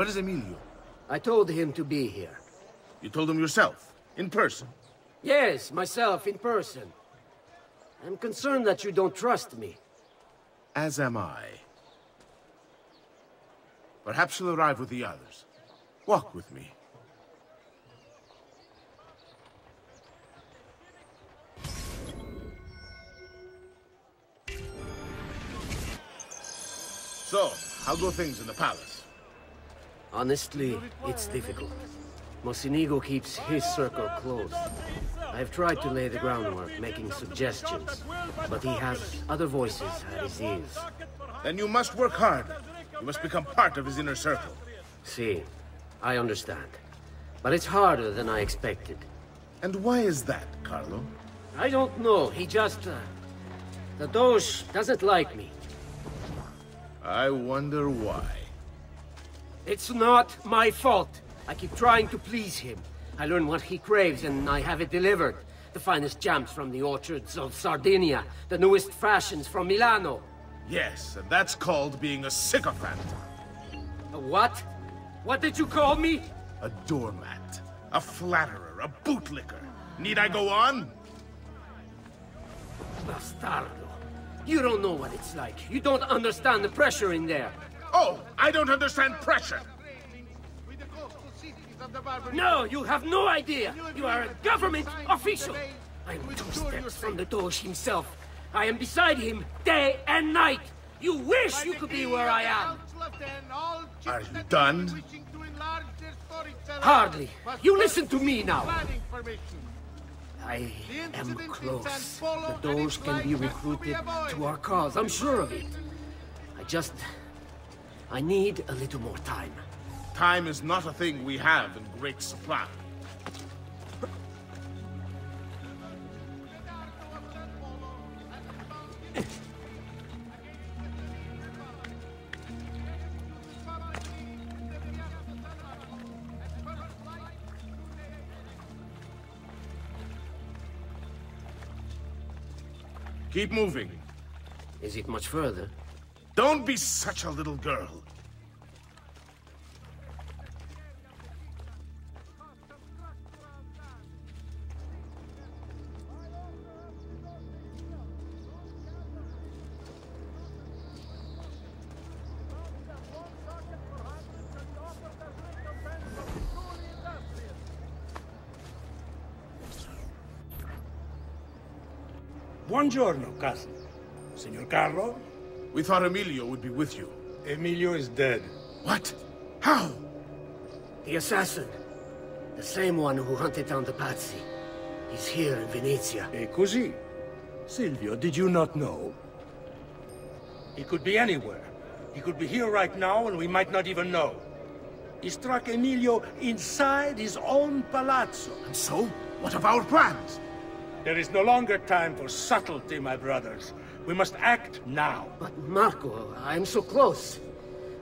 Where is Emilio? I told him to be here. You told him yourself, in person? Yes, myself, in person. I'm concerned that you don't trust me. As am I. Perhaps she'll arrive with the others. Walk with me. So, how go things in the palace? Honestly, it's difficult. Mocenigo keeps his circle closed. I've tried to lay the groundwork, making suggestions, but he has other voices at his ears. Then you must work hard. You must become part of his inner circle. See, I understand. But it's harder than I expected. And why is that, Carlo? I don't know, he just... Uh, the Doge doesn't like me. I wonder why. It's not my fault. I keep trying to please him. I learn what he craves and I have it delivered. The finest jams from the orchards of Sardinia, the newest fashions from Milano. Yes, and that's called being a sycophant. A what? What did you call me? A doormat, a flatterer, a bootlicker. Need I go on? Bastardo. You don't know what it's like. You don't understand the pressure in there. Oh, I don't understand pressure. No, you have no idea. You are a government official. I am two steps from the Doge himself. I am beside him day and night. You wish you could be where I am. Are you done? Hardly. You listen to me now. I am close. The Doge can be recruited to our cause. I'm sure of it. I just... I need a little more time. Time is not a thing we have in great supply. Keep moving. Is it much further? Don't be such a little girl. Buongiorno, cousin. Signor Carlo? We thought Emilio would be with you. Emilio is dead. What? How? The assassin. The same one who hunted down the Pazzi. He's here in Venezia. E così? Silvio, did you not know? He could be anywhere. He could be here right now and we might not even know. He struck Emilio inside his own palazzo. And so? What of our plans? There is no longer time for subtlety, my brothers. We must act now. But Marco, I'm so close.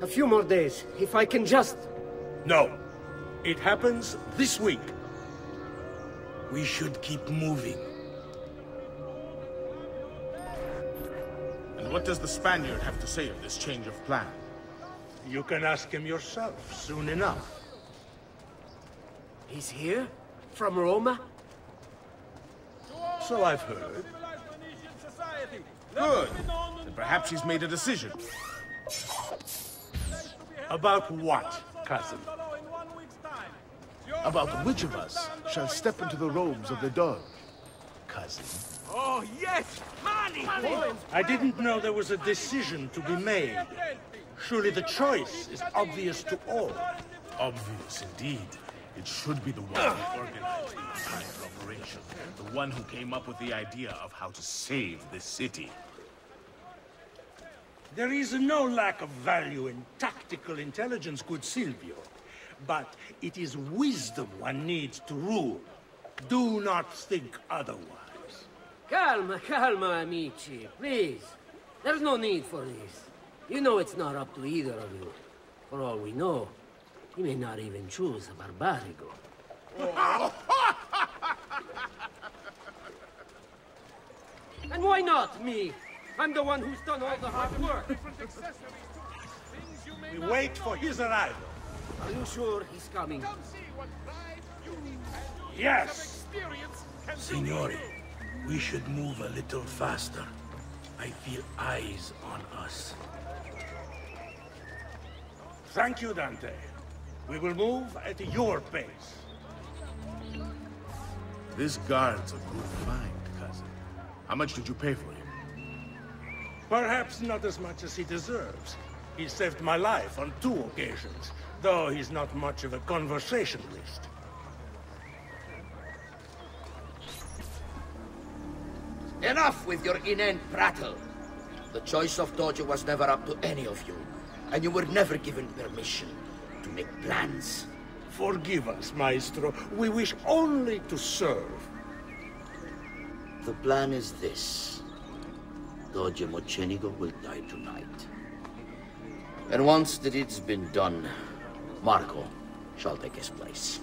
A few more days, if I can just... No. It happens this week. We should keep moving. And what does the Spaniard have to say of this change of plan? You can ask him yourself soon enough. He's here? From Roma? So I've heard. Good. Then perhaps he's made a decision. About what, cousin? About which of us shall step into the robes of the Doge, cousin? Oh, yes! Money! Money! I didn't know there was a decision to be made. Surely the choice is obvious to all. Obvious indeed. It should be the one who organized the entire operation. The one who came up with the idea of how to save this city. There is no lack of value in tactical intelligence, good Silvio. But it is wisdom one needs to rule. Do not think otherwise. Calma, calma, amici. Please. There's no need for this. You know it's not up to either of you. For all we know, he may not even choose a barbarigo. and why not me? I'm the one who's done all the hard work. We wait for his arrival. Are you sure he's coming? Come see what pride, beauty, Yes! experience Signori, we should move a little faster. I feel eyes on us. Thank you, Dante. We will move at your pace. This guard's a good find, cousin. How much did you pay for him? Perhaps not as much as he deserves. He saved my life on two occasions, though he's not much of a conversationalist. Enough with your inane prattle. The choice of Doge was never up to any of you, and you were never given permission to make plans. Forgive us, Maestro. We wish only to serve. The plan is this. Doge Mocenigo will die tonight. And once the deed's been done, Marco shall take his place.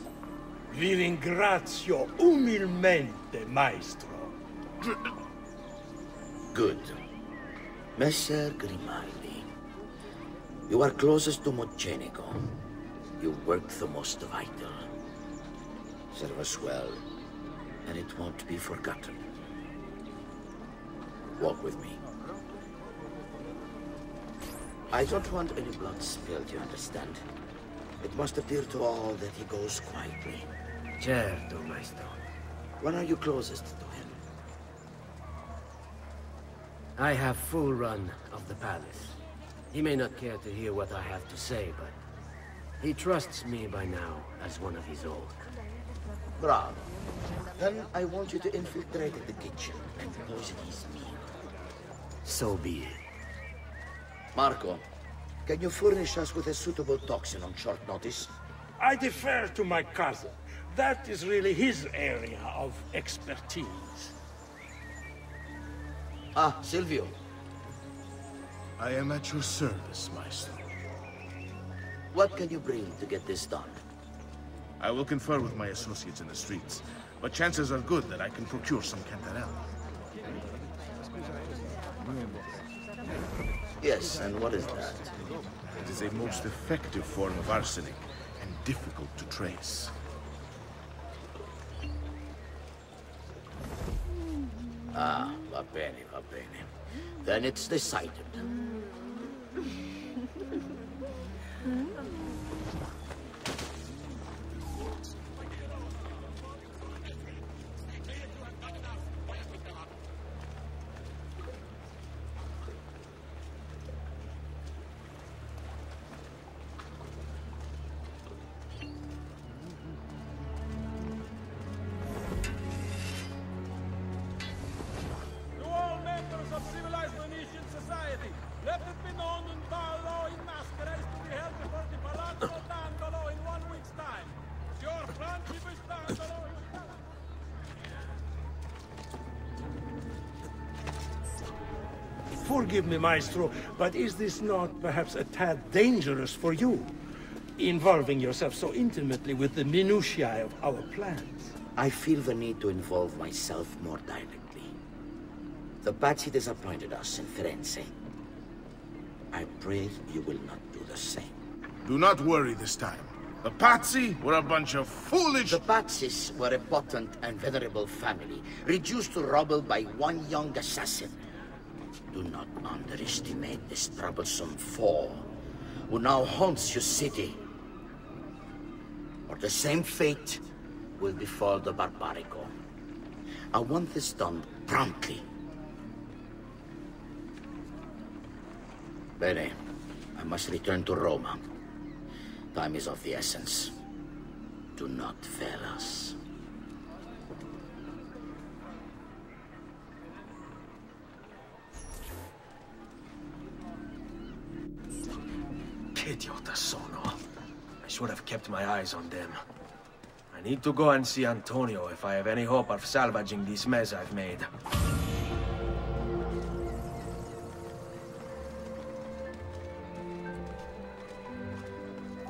Vi ringrazio umilmente, Maestro. Good. Messer Grimaldi, you are closest to Mocenigo. You work the most vital. Serve us well, and it won't be forgotten. Walk with me. I don't want any blood spilled, you understand? It must appear to all that he goes quietly. Certo, Maestro. When are you closest to him? I have full run of the palace. He may not care to hear what I have to say, but he trusts me by now as one of his own. Bravo. Then I want you to infiltrate the kitchen and poison his meal. So be it. Marco, can you furnish us with a suitable toxin on short notice? I defer to my cousin. That is really his area of expertise. Ah, Silvio. I am at your service, Maestro. What can you bring to get this done? I will confer with my associates in the streets, but chances are good that I can procure some cantarella. Yes, and what is that? It is a most effective form of arsenic and difficult to trace. Ah, va bene, va bene. Then it's decided. Forgive me, Maestro, but is this not perhaps a tad dangerous for you? Involving yourself so intimately with the minutiae of our plans. I feel the need to involve myself more directly. The Pazzi disappointed us in Firenze. I pray you will not do the same. Do not worry this time. The Pazzi were a bunch of foolish... The Pazzis were a potent and venerable family, reduced to rubble by one young assassin. Do not underestimate this troublesome foe, who now haunts your city. Or the same fate will befall the Barbarigo. I want this done promptly. Bene, I must return to Roma. Time is of the essence. Do not fail us. Idiota sono. I should have kept my eyes on them. I need to go and see Antonio if I have any hope of salvaging this mess I've made.